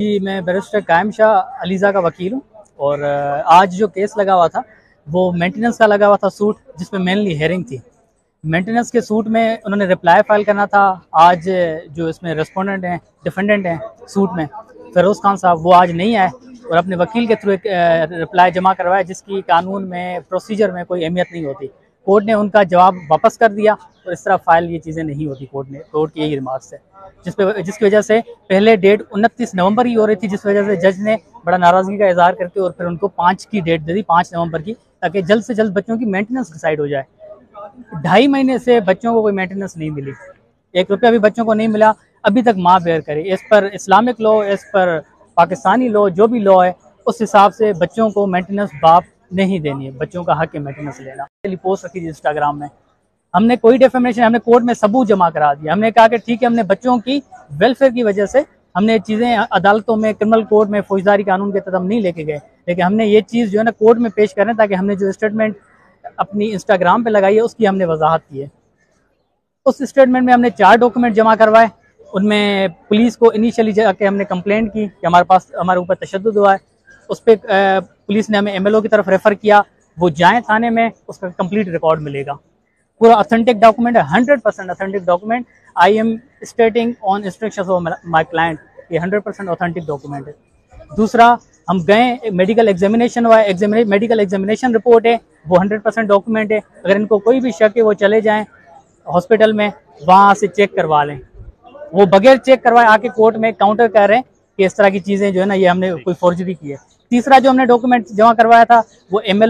जी मैं बैरिस्टर कायम शाह अलीज़ा का वकील हूँ और आज जो केस लगा हुआ था, वो मेंटेनेंस का लगा हुआ था सूट जिसमें मेनली हेयरिंग थी। मेंटेनेंस के सूट में उन्होंने रिप्लाई फ़ाइल करना था। आज जो इसमें रेस्पोंडेंट हैं डिफेंडेंट हैं सूट में फरोज़ खान साहब, वो आज नहीं आए और अपने वकील के थ्रू एक रिप्लाई जमा करवाया, जिसकी कानून में प्रोसीजर में कोई अहमियत नहीं होती। कोर्ट ने उनका जवाब वापस कर दिया और इस तरह फ़ाइल ये चीज़ें नहीं होती कोर्ट ने कोर्ट की यही रिमार्क्स है। जिस पे जिसकी वजह से पहले डेट उनतीस नवंबर ही हो रही थी, जिस वजह से जज ने बड़ा नाराज़गी का इजहार करके और फिर उनको पाँच की डेट दे दी, पाँच नवंबर की, ताकि जल्द से जल्द बच्चों की मेंटेनेंस डिसाइड हो जाए। ढाई महीने से बच्चों को कोई मेंटेनेंस नहीं मिली। एक रुपया भी बच्चों को नहीं मिला। अभी तक माँ बेयर करे। इस पर इस्लामिक लॉ इस पर पाकिस्तानी लॉ जो भी लॉ है, उस हिसाब से बच्चों को मेंटेनेंस बाप नहीं देनी है। बच्चों का हक है मेंटेनेंस लेना। पोस्ट रखी थी इंस्टाग्राम में। हमने कोई डेफेमेशन हमने कोर्ट में सबूत जमा करा दिया। हमने कहा कि ठीक है, हमने बच्चों की वेलफेयर की वजह से हमने चीज़ें अदालतों में क्रिमिनल कोर्ट में, फौजदारी कानून के तहत हम नहीं लेके गए। लेकिन हमने ये चीज़ जो है ना कोर्ट में पेश करें ताकि हमने जो स्टेटमेंट अपनी इंस्टाग्राम पे लगाई है, उसकी हमने वजाहत की है। उस स्टेटमेंट में हमने चार डॉक्यूमेंट जमा करवाए। उनमें पुलिस को इनिशियली जाके हमने कंप्लेंट की कि हमारे पास, हमारे ऊपर तशद हुआ है। उस पर पुलिस ने हमें एमएलओ की तरफ़ रेफ़र किया। वो जाए थाने में, उसका कंप्लीट रिकॉर्ड मिलेगा। पूरा ऑथेंटिक डॉक्यूमेंट है hundred percent authentic document I am stating on instruction of my client ये हंड्रेड परसेंट ऑथेंटिक डॉक्यूमेंट है. दूसरा हम गए मेडिकल एग्जामिनेशन हुआ है मेडिकल एग्जामिनेशन रिपोर्ट है वो हंड्रेड परसेंट डॉक्यूमेंट है. अगर इनको कोई भी शक है वो चले जाएँ हॉस्पिटल में वहाँ से चेक करवा लें. वो बगैर चेक करवाए आके कोर्ट में काउंटर कर रहे हैं कि इस तरह की चीज़ें जो है ना ये हमने कोई फॉर्जरी की है. तीसरा जो हमने डॉक्यूमेंट जमा करवाया था वो एम